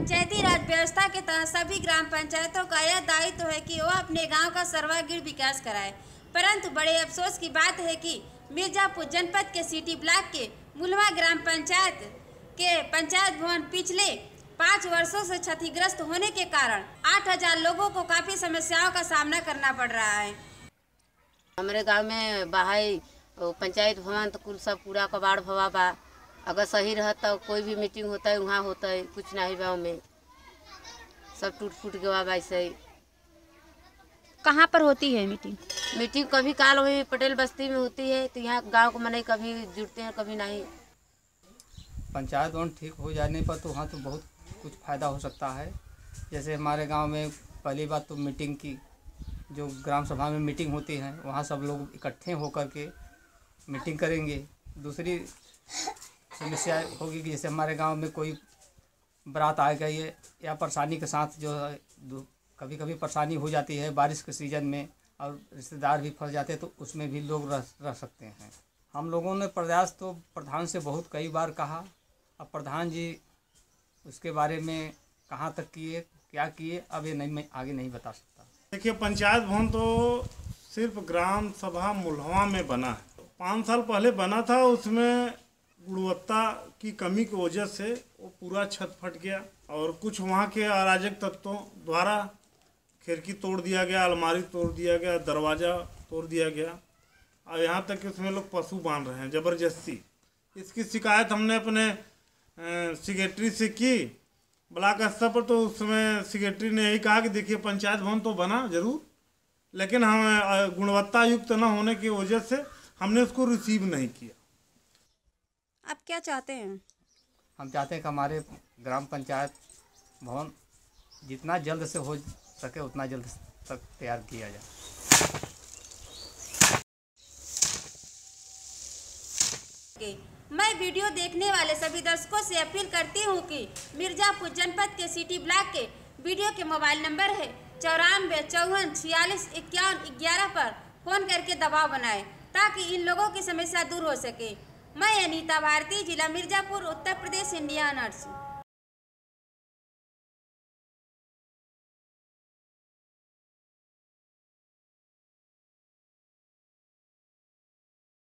पंचायती राज व्यवस्था के तहत सभी ग्राम पंचायतों का यह दायित्व तो है कि वह अपने गाँव का सर्वांगीण विकास कराए। परंतु बड़े अफसोस की बात है कि मिर्जापुर जनपद के सिटी ब्लॉक के मुलवा ग्राम पंचायत के पंचायत भवन पिछले पाँच वर्षों से क्षतिग्रस्त होने के कारण 8000 लोगों को काफ़ी समस्याओं का सामना करना पड़ रहा है। हमारे गाँव में बाहर पंचायत भवन तो कुल सब पूरा कबाड़ भवा बा। अगर सही रहता तो कोई भी मीटिंग होता है वहाँ होता है कुछ नहीं गाँव में। सब टूट फूट बा ऐसे ही। कहाँ पर होती है मीटिंग? मीटिंग कभी काल वही पटेल बस्ती में होती है तो यहाँ गाँव को मने कभी जुड़ते हैं कभी नहीं। पंचायत भवन ठीक हो जाने पर तो वहाँ तो बहुत कुछ फ़ायदा हो सकता है। जैसे हमारे गाँव में पहली बात तो मीटिंग की जो ग्राम सभा में मीटिंग होती है वहाँ सब लोग इकट्ठे होकर के मीटिंग करेंगे। दूसरी समस्या होगी कि जैसे हमारे गाँव में कोई बारात आ गई है या परेशानी के साथ जो है कभी कभी परेशानी हो जाती है बारिश के सीज़न में और रिश्तेदार भी फंस जाते हैं तो उसमें भी लोग रह रह सकते हैं। हम लोगों ने प्रयास तो प्रधान से बहुत कई बार कहा। अब प्रधान जी उसके बारे में कहाँ तक किए, क्या किए, अब ये नहीं, मैं आगे नहीं बता सकता। देखिए, पंचायत भवन तो सिर्फ़ ग्राम सभा मुल्हवा में बना है। पाँच साल पहले बना था, उसमें गुणवत्ता की कमी की वजह से वो पूरा छत फट गया और कुछ वहाँ के अराजक तत्वों द्वारा खिड़की तोड़ दिया गया, अलमारी तोड़ दिया गया, दरवाज़ा तोड़ दिया गया। और यहाँ तक कि उसमें लोग पशु बाँध रहे हैं, ज़बरदस्ती। इसकी शिकायत हमने अपने सेक्रेटरी से की। ब्लॉक स्तर पर तो उसमें सेक्रेटरी ने यही कहा कि देखिए, पंचायत भवन तो बना ज़रूर, लेकिन हम गुणवत्ता युक्त न होने की वजह से हमने उसको रिसीव नहीं किया। आप क्या चाहते हैं? हम चाहते हैं कि हमारे ग्राम पंचायत भवन जितना जल्द से हो सके उतना जल्द तक तैयार किया जाए। मैं वीडियो देखने वाले सभी दर्शकों से अपील करती हूँ कि मिर्जापुर जनपद के सिटी ब्लॉक के वीडियो के मोबाइल नंबर है चौरानवे चौवन छियालीस इक्यावन ग्यारह पर फ़ोन करके दबाव बनाएँ ताकि इन लोगों की समस्या दूर हो सके। मैं अनीता भारती जिला मिर्जापुर उत्तर प्रदेश इंडिया नर्स